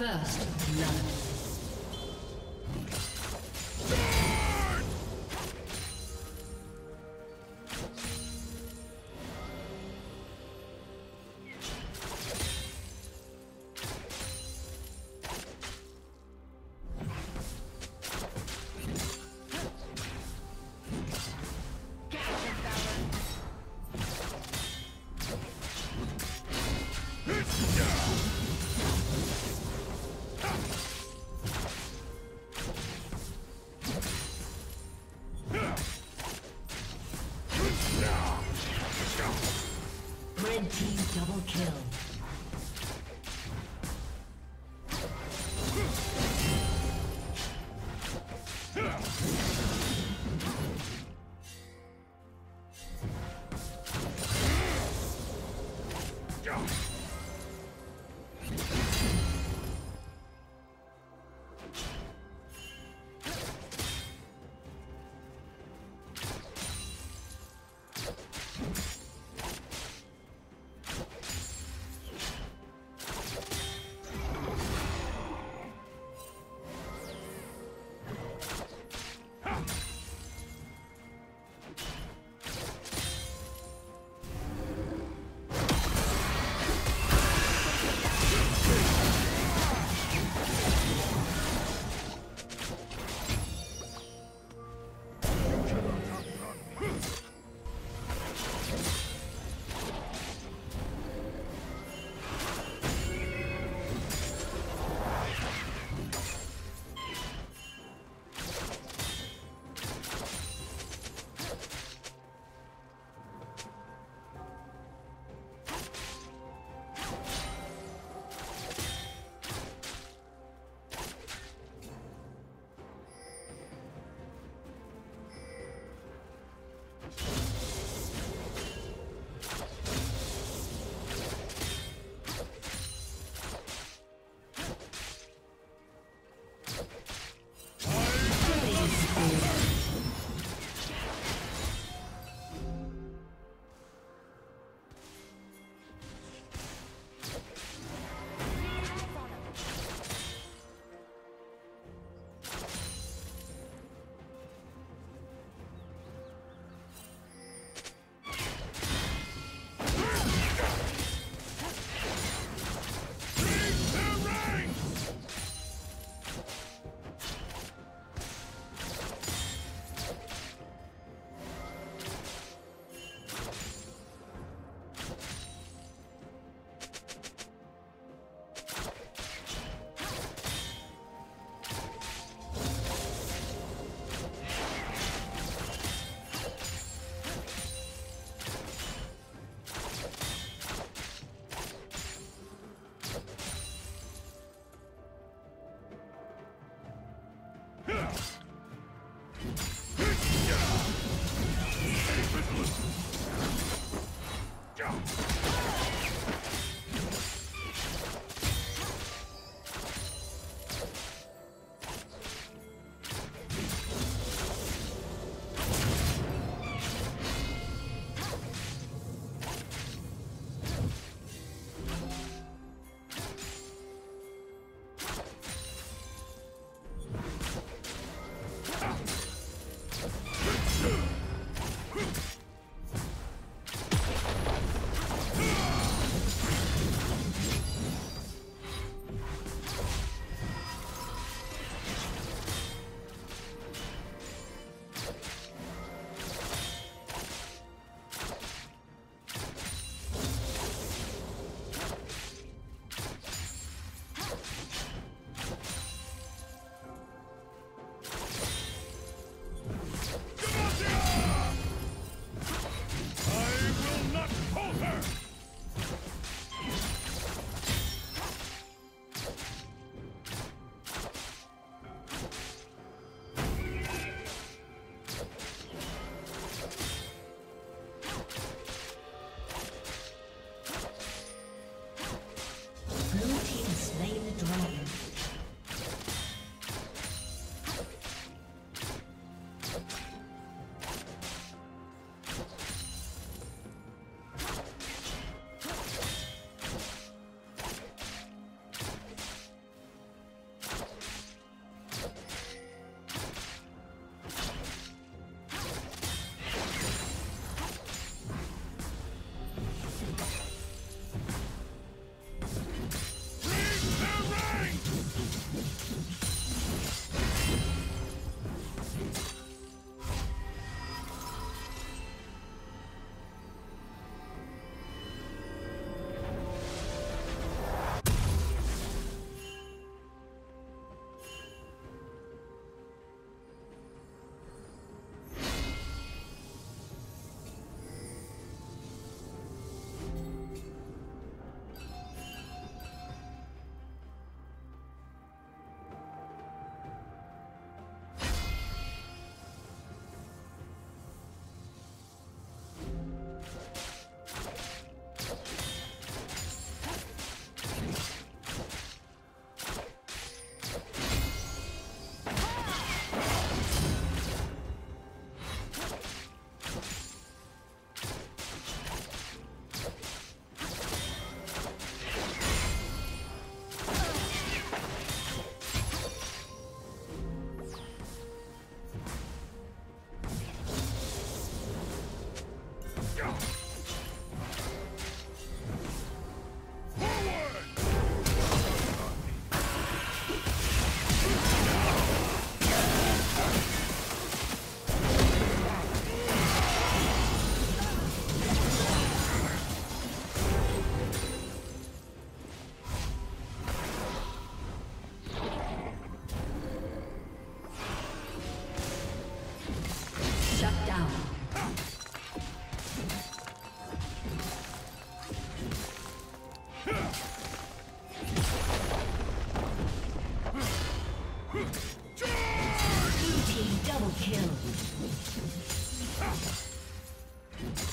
First kill. Blood. Shut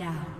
down.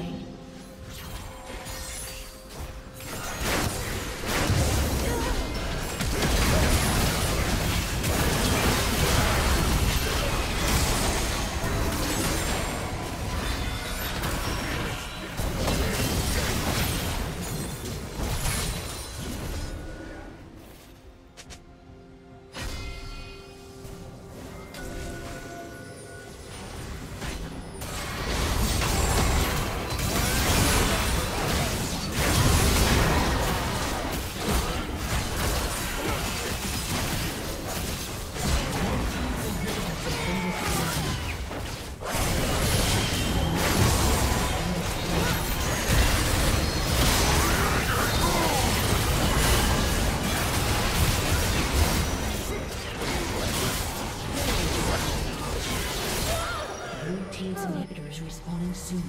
Soon.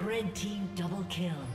Red team double kill.